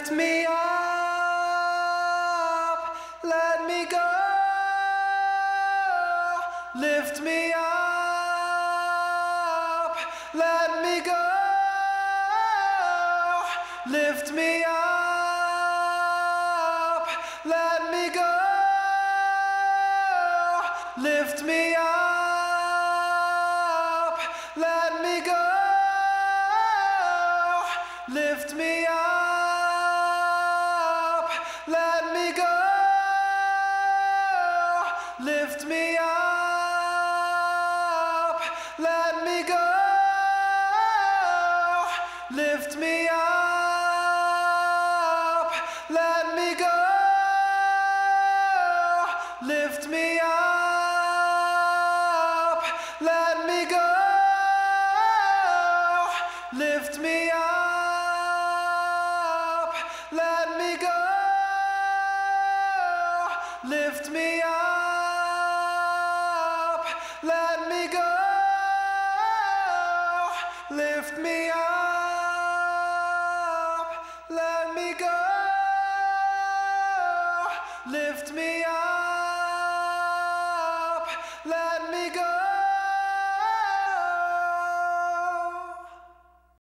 Lift me up, let me go. Lift me up, let me go. Lift me up, let me go. Lift me up, let me go. Lift me up, Lift me up, let me go. Lift me up, let me go. Lift me up, let me go. Lift me up, let me go. Lift me up, let me go, lift me up, let me go, lift me up.